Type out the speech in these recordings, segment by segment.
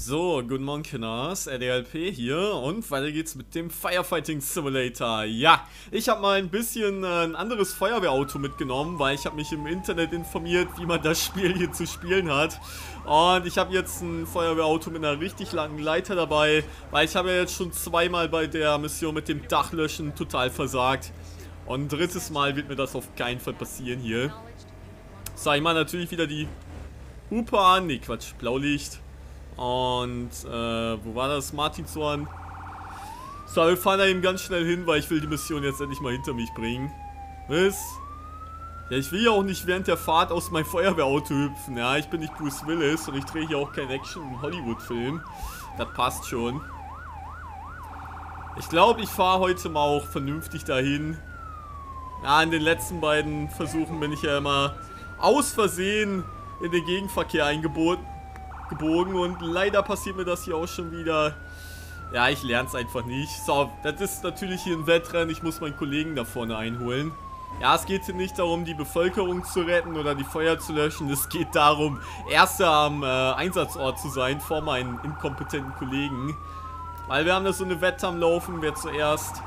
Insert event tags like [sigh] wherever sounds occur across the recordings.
So, guten Morgen Kinders, RDLP hier und weiter geht's mit dem Firefighting Simulator. Ja, ich habe mal ein bisschen äh, ein anderes Feuerwehrauto mitgenommen, weil ich habe mich im Internet informiert, wie man das Spiel hier zu spielen hat. Und ich habe jetzt ein Feuerwehrauto mit einer richtig langen Leiter dabei, weil ich habe ja jetzt schon zweimal bei der Mission mit dem Dachlöschen total versagt. Und ein drittes Mal wird mir das auf keinen Fall passieren hier. So, ich mache natürlich wieder die Hupe an, nee Quatsch, Blaulicht. Und, äh, wo war das? Martinshorn. So, wir fahren da eben ganz schnell hin, weil ich will die Mission jetzt endlich mal hinter mich bringen. Was? Ja, ich will ja auch nicht während der Fahrt aus meinem Feuerwehrauto hüpfen. Ja, ich bin nicht Bruce Willis und ich drehe hier auch keinen Action-Hollywood-Film. Das passt schon. Ich glaube, ich fahre heute mal auch vernünftig dahin. Ja, in den letzten beiden Versuchen bin ich ja immer aus Versehen in den Gegenverkehr eingeboten gebogen und leider passiert mir das hier auch schon wieder. Ja, ich lerne es einfach nicht. So, das ist natürlich hier ein Wettrennen. Ich muss meinen Kollegen da vorne einholen. Ja, es geht hier nicht darum, die Bevölkerung zu retten oder die Feuer zu löschen. Es geht darum, Erster am äh, Einsatzort zu sein vor meinen inkompetenten Kollegen. Weil wir haben da so eine Wette am Laufen, wer zuerst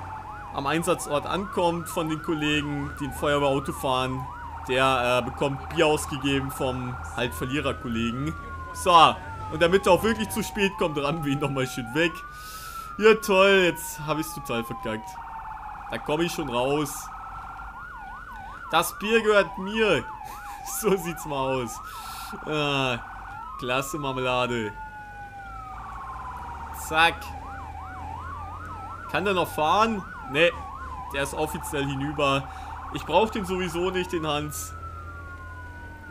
am Einsatzort ankommt von den Kollegen, die ein Feuerwehrauto fahren, der äh, bekommt Bier ausgegeben vom halt Verliererkollegen. So, und damit er auch wirklich zu spät kommt, rammen wir ihn nochmal schön weg. Ja toll, jetzt habe ich es total verkackt. Da komme ich schon raus. Das Bier gehört mir. [laughs] So sieht's mal aus. Ah, klasse Marmelade. Zack. Kann der noch fahren? Ne, der ist offiziell hinüber. Ich brauche den sowieso nicht, den Hans.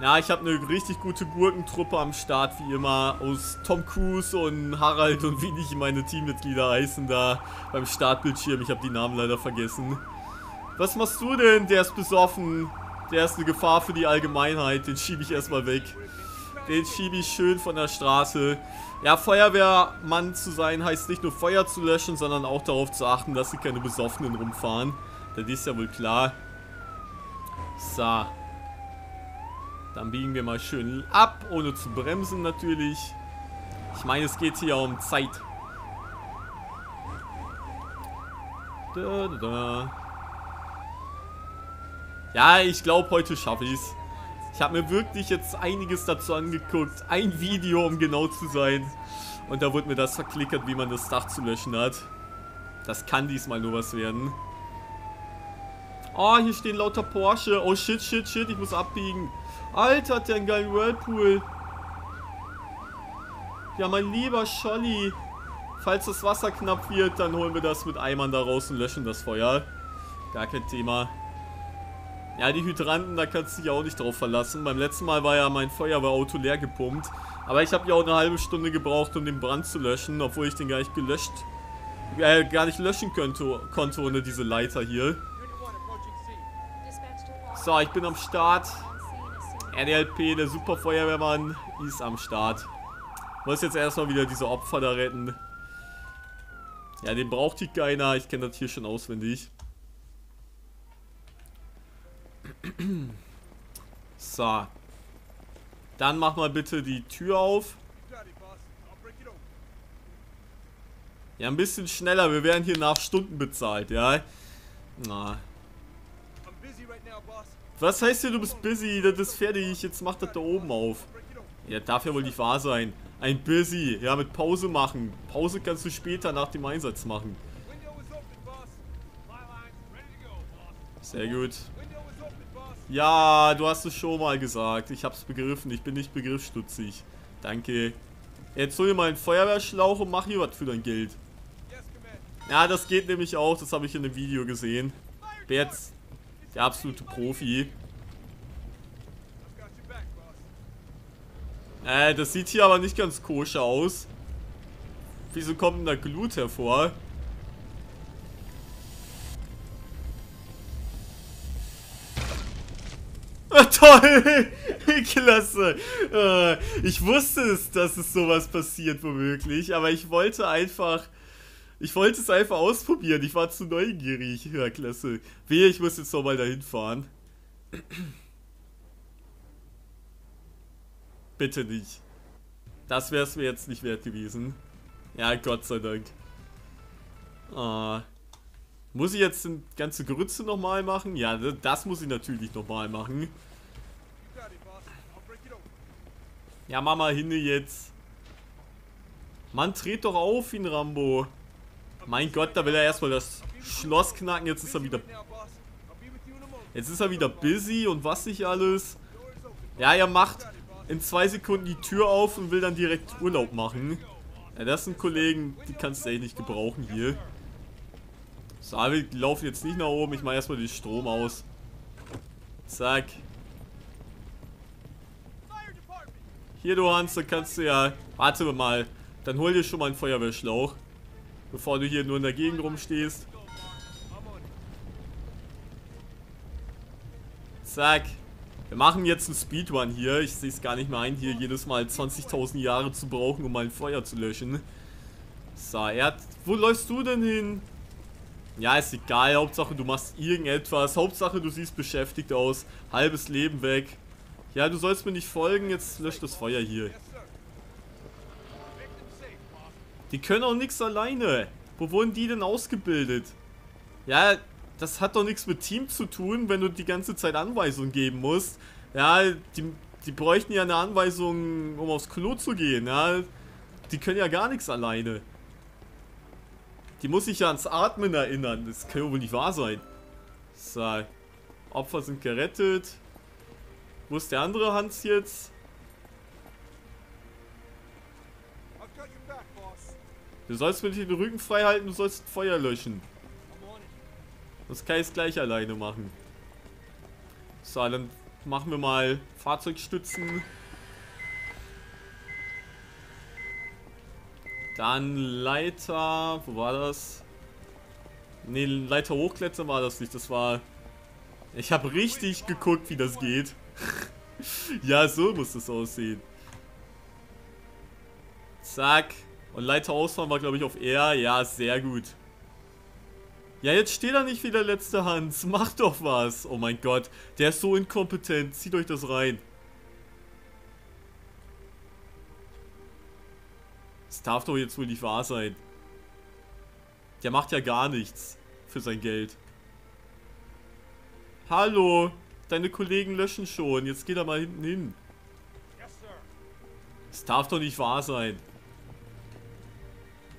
Ja, ich habe eine richtig gute Gurkentruppe am Start, wie immer, aus Tom Cruise und Harald und wie nicht meine Teammitglieder heißen da beim Startbildschirm. Ich habe die Namen leider vergessen. Was machst du denn? Der ist besoffen. Der ist eine Gefahr für die Allgemeinheit. Den schiebe ich erstmal weg. Den schiebe ich schön von der Straße. Ja, Feuerwehrmann zu sein heißt nicht nur Feuer zu löschen, sondern auch darauf zu achten, dass sie keine Besoffenen rumfahren. Das ist ja wohl klar. So. Dann biegen wir mal schön ab, ohne zu bremsen natürlich. Ich meine, es geht hier um Zeit. Da, da, da. Ja, ich glaube, heute schaffe ich es. Ich habe mir wirklich jetzt einiges dazu angeguckt. Ein Video, um genau zu sein. Und da wurde mir das verklickert, wie man das Dach zu löschen hat. Das kann diesmal nur was werden. Oh, hier stehen lauter Porsche. Oh, shit, shit, shit. Ich muss abbiegen. Alter, hat der einen geilen Whirlpool. Ja, mein lieber Scholli. Falls das Wasser knapp wird, dann holen wir das mit Eimern da raus und löschen das Feuer. Gar kein Thema. Ja, die Hydranten, da kannst du dich auch nicht drauf verlassen. Beim letzten Mal war ja mein Feuerwehrauto leer gepumpt. Aber ich habe ja auch eine halbe Stunde gebraucht, um den Brand zu löschen, obwohl ich den gar nicht gelöscht, äh, gar nicht löschen könnte, konnte ohne diese Leiter hier. So, ich bin am Start. NLP, der Superfeuerwehrmann, ist am Start. Muss jetzt erstmal wieder diese Opfer da retten. Ja, den braucht hier keiner. Ich kenne das hier schon auswendig. So. Dann mach mal bitte die Tür auf. Ja, ein bisschen schneller. Wir werden hier nach Stunden bezahlt, ja. Na, was heißt hier, du bist busy? Das ist fertig. Jetzt macht das da oben auf. Ja, darf ja wohl nicht wahr sein. Ein busy. Ja, mit Pause machen. Pause kannst du später nach dem Einsatz machen. Sehr gut. Ja, du hast es schon mal gesagt. Ich hab's begriffen. Ich bin nicht begriffsstutzig. Danke. Jetzt hol dir mal einen Feuerwehrschlauch und mach hier was für dein Geld. Ja, das geht nämlich auch. Das habe ich in einem Video gesehen. Wer jetzt der absolute Profi. Äh, das sieht hier aber nicht ganz koscher aus. Wieso kommt denn da Glut hervor? [laughs] Ah, toll! [laughs] Klasse! Äh, ich wusste es, dass es sowas passiert womöglich, aber ich wollte einfach ich wollte es einfach ausprobieren. Ich war zu neugierig. Ja, klasse. Wehe, ich muss jetzt nochmal dahin fahren. [clears throat] Bitte nicht. Das wäre es mir jetzt nicht wert gewesen. Ja, Gott sei Dank. Ah. Muss ich jetzt die ganze Grütze nochmal machen? Ja, das muss ich natürlich nochmal machen. Ja, mach mal hin jetzt. Mann, dreht doch auf ihn, Rambo. Mein Gott, da will er erstmal das Schloss knacken. Jetzt ist er wieder... Jetzt ist er wieder busy und was nicht alles. Ja, er macht in zwei Sekunden die Tür auf und will dann direkt Urlaub machen. Ja, das sind Kollegen, die kannst du echt nicht gebrauchen hier. So, wir laufen jetzt nicht nach oben. Ich mache erstmal den Strom aus. Zack. Hier, du Hans, dann kannst du ja... Warte mal. Dann hol dir schon mal einen Feuerwehrschlauch. Bevor du hier nur in der Gegend rumstehst. Zack. Wir machen jetzt einen Speedrun hier. Ich sehe es gar nicht mehr ein, hier jedes Mal 20.000 Jahre zu brauchen, um ein Feuer zu löschen. So, er hat... Wo läufst du denn hin? Ja, ist egal. Hauptsache, du machst irgendetwas. Hauptsache, du siehst beschäftigt aus. Halbes Leben weg. Ja, du sollst mir nicht folgen. Jetzt löscht das Feuer hier. Die können auch nichts alleine. Wo wurden die denn ausgebildet? Ja, das hat doch nichts mit Team zu tun, wenn du die ganze Zeit Anweisungen geben musst. Ja, die, die bräuchten ja eine Anweisung, um aufs Klo zu gehen, ja. Die können ja gar nichts alleine. Die muss sich ja ans Atmen erinnern. Das kann ja wohl nicht wahr sein. So. Opfer sind gerettet. Wo ist der andere Hans jetzt? Du sollst mir nicht den Rücken frei halten, du sollst Feuer löschen. Das kann ich gleich alleine machen. So, dann machen wir mal Fahrzeugstützen. Dann Leiter, wo war das? Ne, Leiter hochklettern war das nicht, das war... Ich habe richtig geguckt, wie das geht. [laughs] ja, so muss das aussehen. Zack. Und Leiter ausfahren war, glaube ich, auf R. Ja, sehr gut. Ja, jetzt steht da nicht wie der letzte Hans. [laughs] Mach doch was. Oh mein Gott. Der ist so inkompetent. Zieht euch das rein. Das darf doch jetzt wohl nicht wahr sein. Der macht ja gar nichts für sein Geld. Hallo. Deine Kollegen löschen schon. Jetzt geht er mal hinten hin. Das darf doch nicht wahr sein.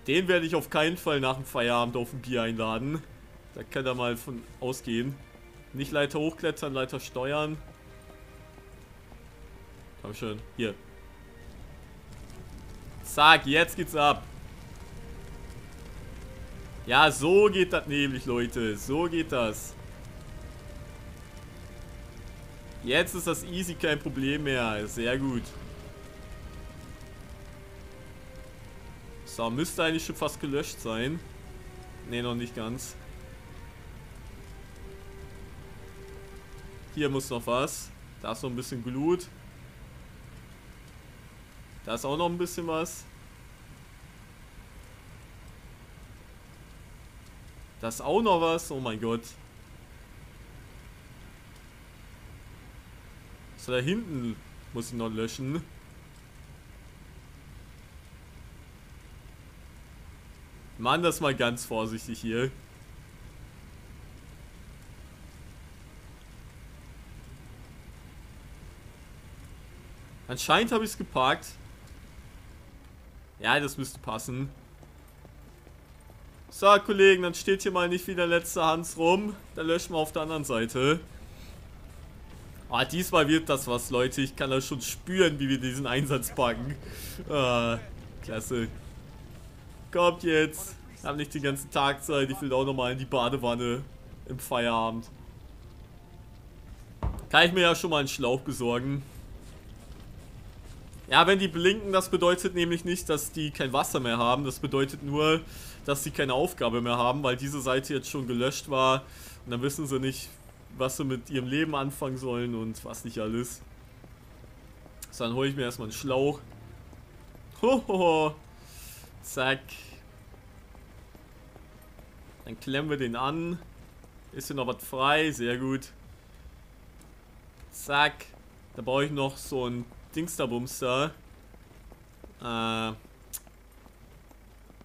Den werde ich auf keinen Fall nach dem Feierabend auf ein Bier einladen. Da kann er mal von ausgehen. Nicht Leiter hochklettern, Leiter steuern. Komm schon, hier. Zack, jetzt geht's ab. Ja, so geht das nämlich, Leute. So geht das. Jetzt ist das easy kein Problem mehr. Sehr gut. So, müsste eigentlich schon fast gelöscht sein. Ne, noch nicht ganz. Hier muss noch was. Da ist noch ein bisschen Glut. Da ist auch noch ein bisschen was. Da ist auch noch was. Oh mein Gott. So, da hinten muss ich noch löschen. Mann, das mal ganz vorsichtig hier. Anscheinend habe ich es geparkt. Ja, das müsste passen. So, Kollegen, dann steht hier mal nicht wie der letzte Hans rum. Dann löschen wir auf der anderen Seite. Ah, diesmal wird das was, Leute. Ich kann das schon spüren, wie wir diesen Einsatz packen. Ah, klasse. Kommt jetzt. Ich habe nicht den ganzen Tag Zeit. Ich will auch nochmal in die Badewanne im Feierabend. Kann ich mir ja schon mal einen Schlauch besorgen. Ja, wenn die blinken, das bedeutet nämlich nicht, dass die kein Wasser mehr haben. Das bedeutet nur, dass sie keine Aufgabe mehr haben, weil diese Seite jetzt schon gelöscht war. Und dann wissen sie nicht, was sie mit ihrem Leben anfangen sollen und was nicht alles. So, dann hole ich mir erstmal einen Schlauch. Hohoho. Zack. Dann klemmen wir den an. Ist hier noch was frei? Sehr gut. Zack. Da brauche ich noch so ein Dingsterbumster. Äh.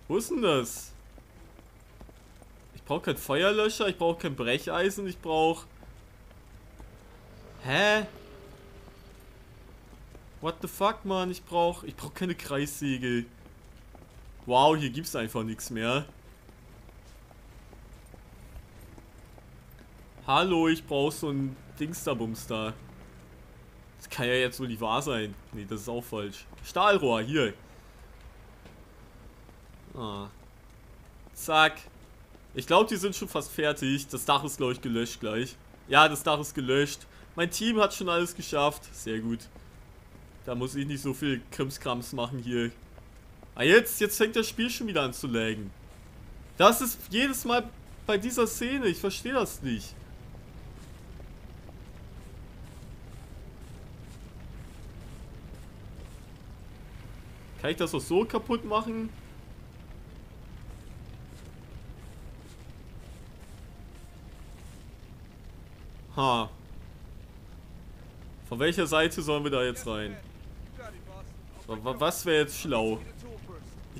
Wo ist denn das? Ich brauche kein Feuerlöscher, ich brauche kein Brecheisen, ich brauche... Hä? What the fuck, man? Ich brauche ich brauch keine Kreissäge. Wow, hier gibt's einfach nichts mehr. Hallo, ich brauche so ein Dingsterbums da. Das kann ja jetzt wohl nicht wahr sein. Nee, das ist auch falsch. Stahlrohr, hier. Ah. Zack. Ich glaube, die sind schon fast fertig. Das Dach ist, glaube ich, gelöscht gleich. Ja, das Dach ist gelöscht. Mein Team hat schon alles geschafft. Sehr gut. Da muss ich nicht so viel Krimskrams machen hier. Ah, jetzt, jetzt fängt das Spiel schon wieder an zu laggen. Das ist jedes Mal bei dieser Szene. Ich verstehe das nicht. Kann ich das auch so kaputt machen? Ha. Von welcher Seite sollen wir da jetzt rein? Was wäre jetzt schlau?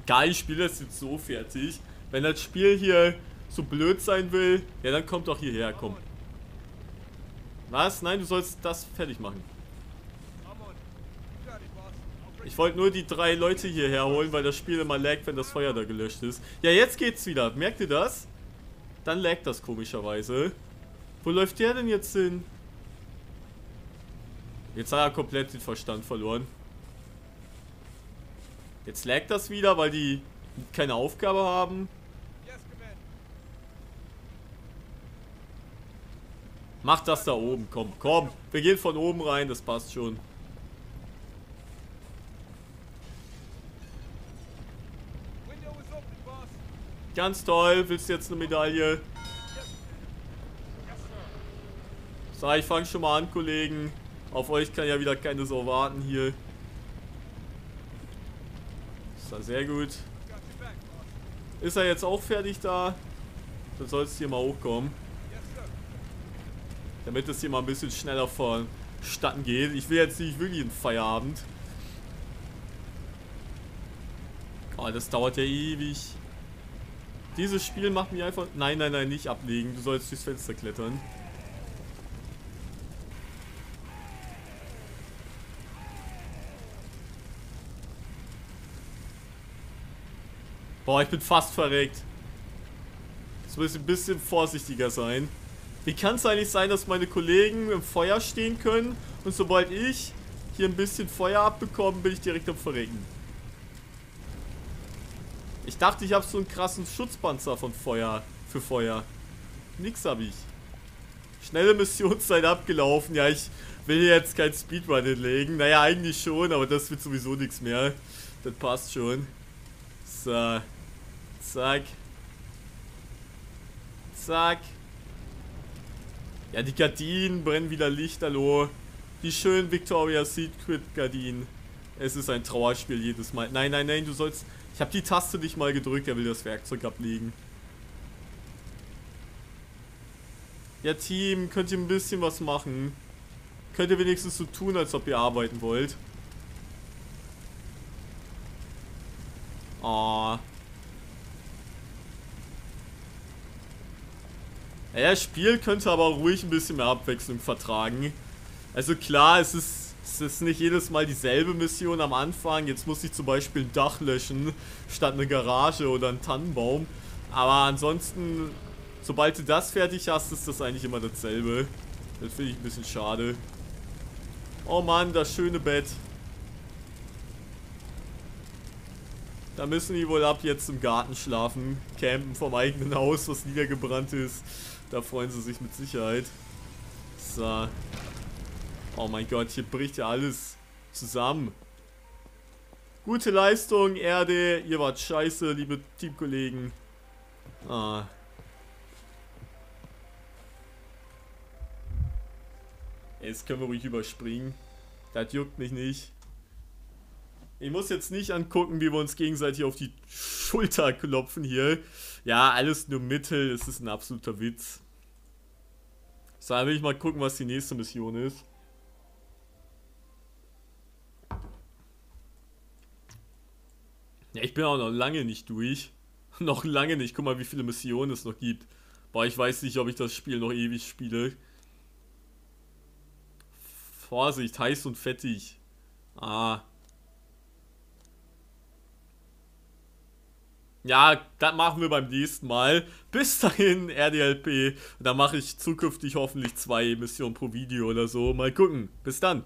Egal, ich spiele das jetzt so fertig. Wenn das Spiel hier so blöd sein will, ja dann kommt doch hierher, komm. Was? Nein, du sollst das fertig machen. Ich wollte nur die drei Leute hierher holen, weil das Spiel immer laggt, wenn das Feuer da gelöscht ist. Ja, jetzt geht's wieder. Merkt ihr das? Dann laggt das komischerweise. Wo läuft der denn jetzt hin? Jetzt hat er komplett den Verstand verloren. Jetzt laggt das wieder, weil die keine Aufgabe haben. Mach das da oben, komm, komm. Wir gehen von oben rein, das passt schon. Ganz toll, willst du jetzt eine Medaille? So, ich fange schon mal an, Kollegen. Auf euch kann ja wieder keine so warten hier. So, sehr gut. Ist er jetzt auch fertig da? Dann soll es hier mal hochkommen. Damit es hier mal ein bisschen schneller vonstatten geht. Ich will jetzt nicht wirklich einen Feierabend. Oh, das dauert ja ewig. Dieses Spiel macht mich einfach... Nein, nein, nein, nicht ablegen. Du sollst durchs Fenster klettern. Boah, ich bin fast verreckt. Jetzt muss ich ein bisschen vorsichtiger sein. Wie kann es eigentlich sein, dass meine Kollegen im Feuer stehen können und sobald ich hier ein bisschen Feuer abbekomme, bin ich direkt am Verrecken? Ich dachte, ich habe so einen krassen Schutzpanzer von Feuer für Feuer. Nix habe ich. Schnelle Missionszeit [laughs] abgelaufen. Ja, ich will jetzt kein Speedrun hinlegen. Naja, eigentlich schon, aber das wird sowieso nichts mehr. Das passt schon. So. Zack. Zack. Ja, die Gardinen brennen wieder lichterloh. Die schönen Victoria's Secret Gardinen. Es ist ein Trauerspiel jedes Mal. Nein, nein, nein, du sollst... Ich habe die Taste nicht mal gedrückt, er will das Werkzeug ablegen. Ja, Team, könnt ihr ein bisschen was machen? Könnt ihr wenigstens so tun, als ob ihr arbeiten wollt? Oh. Ja, das Spiel könnte aber ruhig ein bisschen mehr Abwechslung vertragen. Also klar, es ist, es ist nicht jedes Mal dieselbe Mission am Anfang. Jetzt muss ich zum Beispiel ein Dach löschen, statt eine Garage oder einen Tannenbaum. Aber ansonsten, sobald du das fertig hast, ist das eigentlich immer dasselbe. Das finde ich ein bisschen schade. Oh Mann, das schöne Bett. Da müssen die wohl ab jetzt im Garten schlafen. Campen vom eigenen Haus, was niedergebrannt ist. Da freuen sie sich mit Sicherheit. So. Oh mein Gott, hier bricht ja alles zusammen. Gute Leistung, Erde. Ihr wart scheiße, liebe Teamkollegen. Ah. Jetzt können wir ruhig überspringen. Das juckt mich nicht. Ich muss jetzt nicht angucken, wie wir uns gegenseitig auf die Schulter klopfen hier. Ja, alles nur Mittel. Es ist ein absoluter Witz. So, dann will ich mal gucken, was die nächste Mission ist. Ja, ich bin auch noch lange nicht durch. [laughs] noch lange nicht. Guck mal, wie viele Missionen es noch gibt. Boah, ich weiß nicht, ob ich das Spiel noch ewig spiele. Vorsicht, heiß und fettig. Ah. Ja, das machen wir beim nächsten Mal. Bis dahin, RDLP. Da mache ich zukünftig hoffentlich zwei Missionen pro Video oder so. Mal gucken. Bis dann.